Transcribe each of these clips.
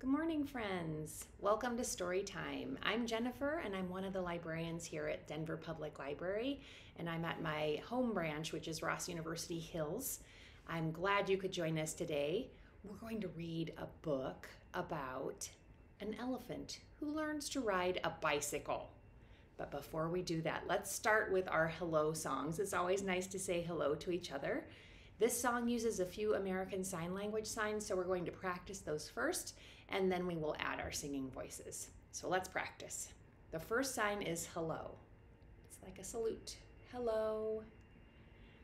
Good morning, friends. Welcome to Story Time. I'm Jennifer, and I'm one of the librarians here at Denver Public Library, and I'm at my home branch, which is Ross University Hills. I'm glad you could join us today. We're going to read a book about an elephant who learns to ride a bicycle. But before we do that, let's start with our hello songs. It's always nice to say hello to each other. This song uses a few American Sign Language signs, so we're going to practice those first, and then we will add our singing voices. So let's practice. The first sign is hello. It's like a salute. Hello.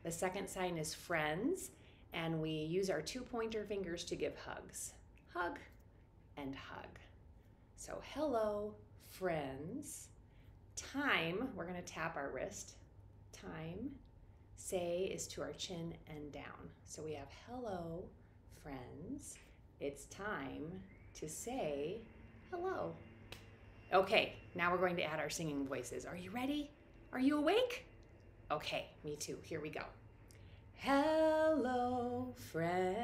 The second sign is friends, and we use our two pointer fingers to give hugs. Hug and hug. So hello, friends. Time, we're going to tap our wrist. Time. Say is to our chin and down. So we have hello, friends. It's time to say hello. Okay, now we're going to add our singing voices. Are you ready? Are you awake? Okay, me too. Here we go. Hello, friends.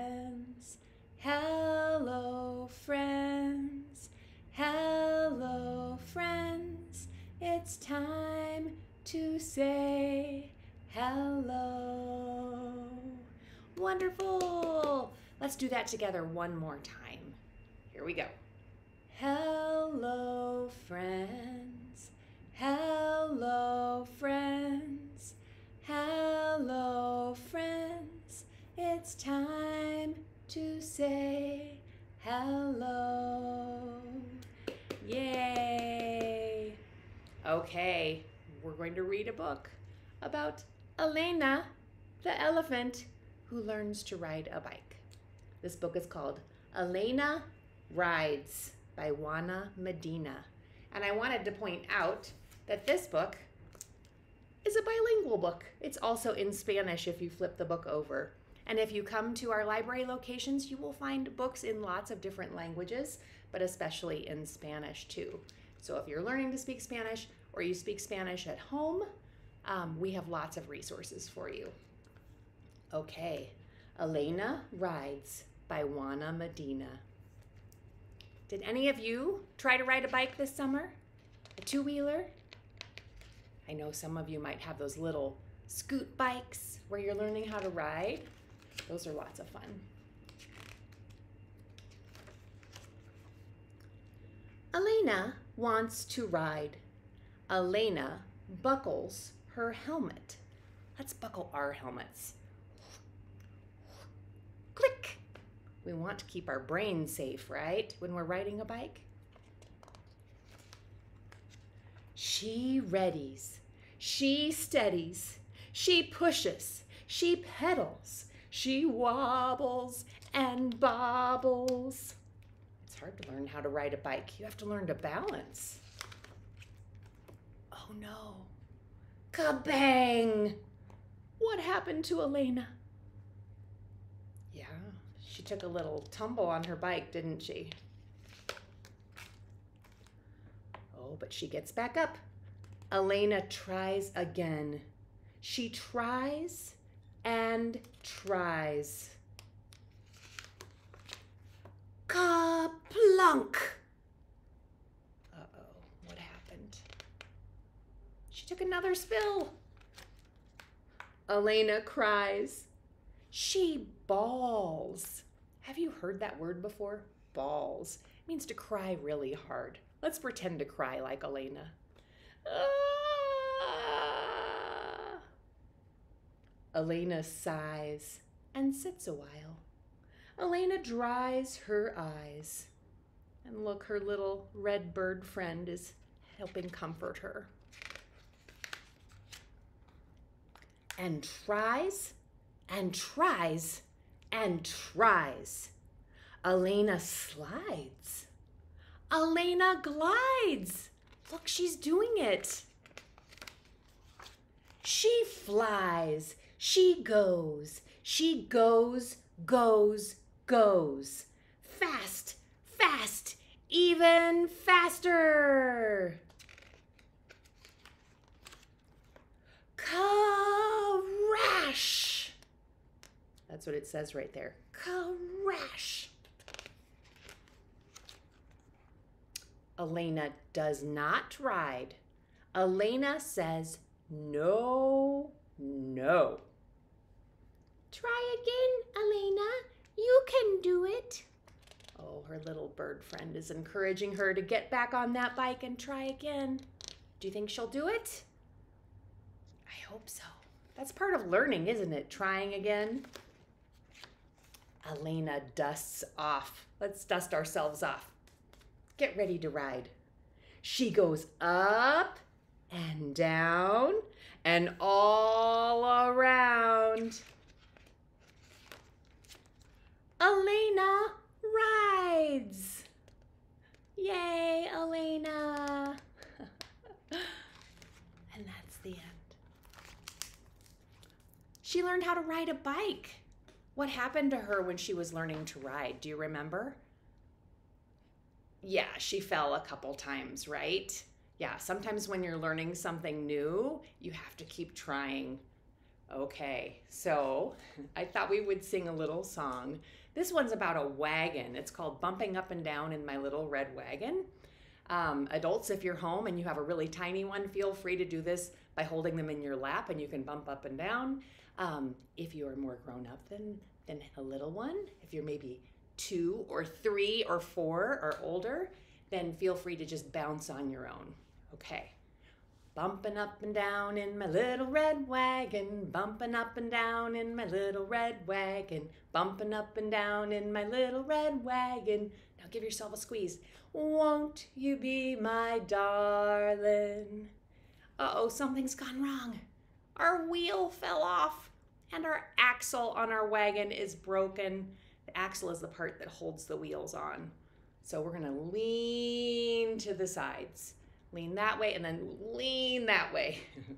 Wonderful. Let's do that together one more time. Here we go. Hello, friends. Hello, friends. Hello, friends. It's time to say hello. Yay! Okay, we're going to read a book about Elena, the elephant who learns to ride a bike. This book is called Elena Rides by Juana Medina. And I wanted to point out that this book is a bilingual book. It's also in Spanish if you flip the book over. And if you come to our library locations, you will find books in lots of different languages, but especially in Spanish too. So if you're learning to speak Spanish or you speak Spanish at home, um, we have lots of resources for you. Okay, Elena Rides by Juana Medina. Did any of you try to ride a bike this summer? A two wheeler? I know some of you might have those little scoot bikes where you're learning how to ride. Those are lots of fun. Elena wants to ride. Elena buckles her helmet. Let's buckle our helmets. We want to keep our brain safe, right? When we're riding a bike. She readies. She steadies. She pushes. She pedals. She wobbles and bobbles. It's hard to learn how to ride a bike. You have to learn to balance. Oh no. Kabang! What happened to Elena? Took a little tumble on her bike, didn't she? Oh, but she gets back up. Elena tries again. She tries and tries. Ka-plunk! Uh-oh, what happened? She took another spill. Elena cries. She bawls. Have you heard that word before? Bawls. It means to cry really hard. Let's pretend to cry like Elena. Ah! Elena sighs and sits a while. Elena dries her eyes. And look, her little red bird friend is helping comfort her. And tries and tries and tries. Elena slides. Elena glides. Look, she's doing it. She flies. She goes. She goes, goes, goes. Fast, fast, even faster. Crash. That's what it says right there. Crash. Elena does not ride. Elena says, no, no. Try again, Elena. You can do it. Oh, her little bird friend is encouraging her to get back on that bike and try again. Do you think she'll do it? I hope so. That's part of learning, isn't it? Trying again. Elena dusts off. Let's dust ourselves off. Get ready to ride. She goes up and down and all around. Elena rides. Yay, Elena. and that's the end. She learned how to ride a bike. What happened to her when she was learning to ride? Do you remember? Yeah, she fell a couple times, right? Yeah, sometimes when you're learning something new, you have to keep trying. Okay, so I thought we would sing a little song. This one's about a wagon. It's called Bumping Up and Down in My Little Red Wagon. Um, adults, if you're home and you have a really tiny one, feel free to do this by holding them in your lap and you can bump up and down. Um, if you are more grown up than, than a little one, if you're maybe two or three or four or older, then feel free to just bounce on your own. Okay. Bumping up and down in my little red wagon, bumping up and down in my little red wagon, bumping up and down in my little red wagon. Now give yourself a squeeze. Won't you be my darling? Uh oh, something's gone wrong. Our wheel fell off and our axle on our wagon is broken. The axle is the part that holds the wheels on. So we're gonna lean to the sides lean that way, and then lean that way.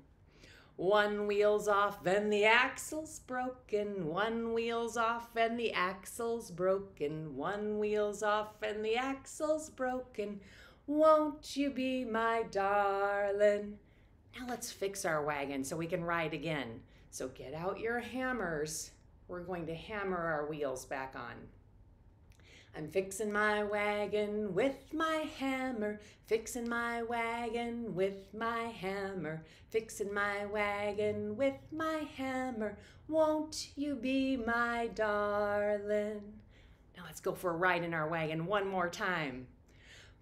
One wheel's off and the axle's broken. One wheel's off and the axle's broken. One wheel's off and the axle's broken. Won't you be my darling? Now let's fix our wagon so we can ride again. So get out your hammers. We're going to hammer our wheels back on. I'm fixin' my wagon with my hammer, fixin' my wagon with my hammer, fixin' my wagon with my hammer. Won't you be my darling? Now let's go for a ride in our wagon one more time.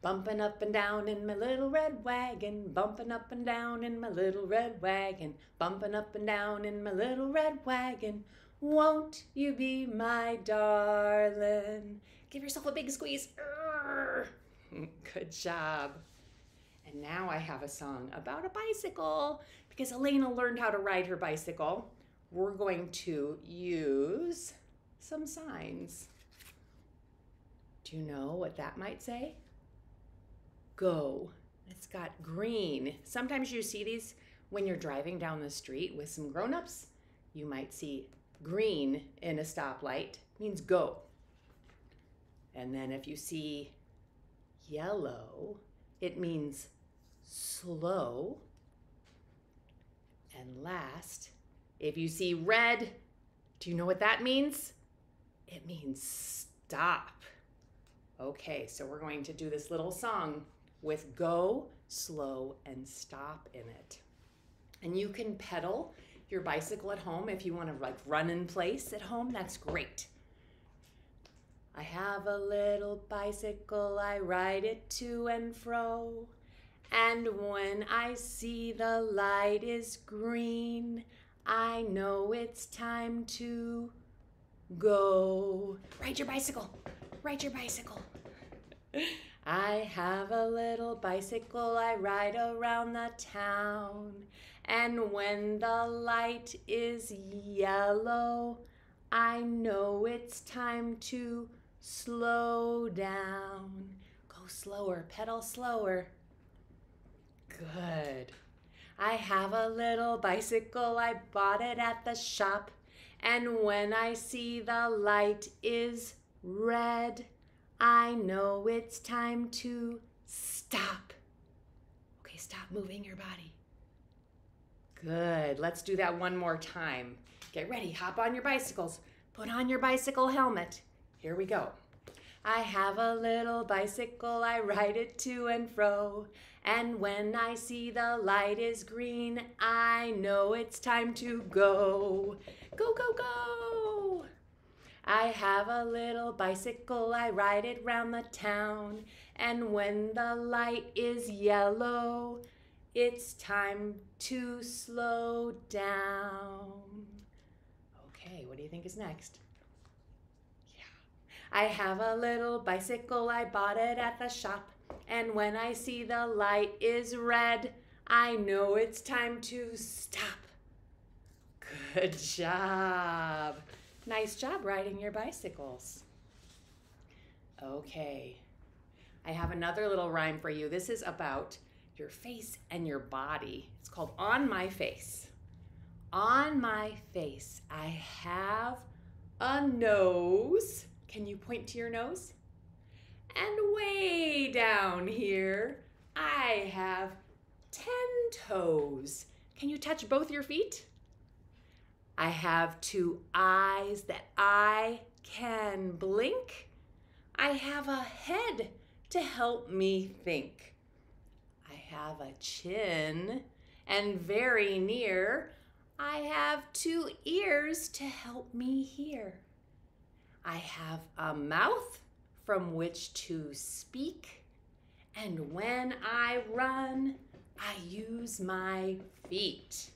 Bumping up and down in my little red wagon, bumping up and down in my little red wagon, bumping up and down in my little red wagon. Won't you be my darling? Give yourself a big squeeze. Good job. And now I have a song about a bicycle because Elena learned how to ride her bicycle. We're going to use some signs. Do you know what that might say? Go. It's got green. Sometimes you see these when you're driving down the street with some grown-ups. You might see green in a stoplight, means go. And then if you see yellow, it means slow. And last, if you see red, do you know what that means? It means stop. Okay, so we're going to do this little song with go, slow, and stop in it. And you can pedal your bicycle at home if you want to like run in place at home, that's great. I have a little bicycle, I ride it to and fro. And when I see the light is green, I know it's time to go. Ride your bicycle, ride your bicycle. I have a little bicycle, I ride around the town. And when the light is yellow, I know it's time to slow down. Go slower, pedal slower. Good. I have a little bicycle, I bought it at the shop. And when I see the light is red, I know it's time to stop. Okay, stop moving your body. Good. Let's do that one more time. Get ready. Hop on your bicycles. Put on your bicycle helmet. Here we go. I have a little bicycle, I ride it to and fro. And when I see the light is green, I know it's time to go. Go, go, go! I have a little bicycle, I ride it round the town. And when the light is yellow, it's time to slow down. Okay, what do you think is next? Yeah. I have a little bicycle, I bought it at the shop. And when I see the light is red, I know it's time to stop. Good job. Nice job riding your bicycles. Okay, I have another little rhyme for you. This is about your face and your body. It's called On My Face. On my face, I have a nose. Can you point to your nose? And way down here, I have 10 toes. Can you touch both your feet? I have two eyes that I can blink. I have a head to help me think. I have a chin, and very near, I have two ears to help me hear. I have a mouth from which to speak, and when I run, I use my feet.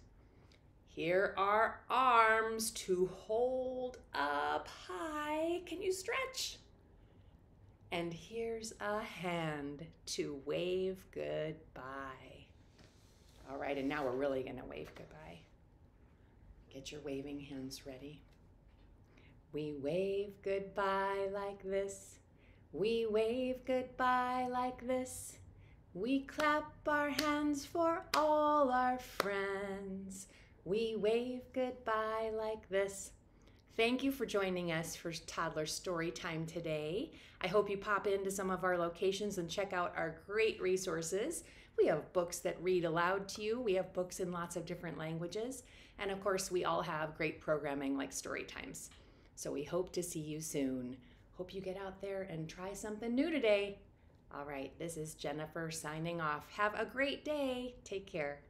Here are arms to hold up high. Can you stretch? And here's a hand to wave goodbye. All right, and now we're really to wave goodbye. Get your waving hands ready. We wave goodbye like this. We wave goodbye like this. We clap our hands for all our friends. We wave goodbye like this. Thank you for joining us for Toddler Story Time today. I hope you pop into some of our locations and check out our great resources. We have books that read aloud to you, we have books in lots of different languages, and of course, we all have great programming like Story Times. So we hope to see you soon. Hope you get out there and try something new today. All right, this is Jennifer signing off. Have a great day. Take care.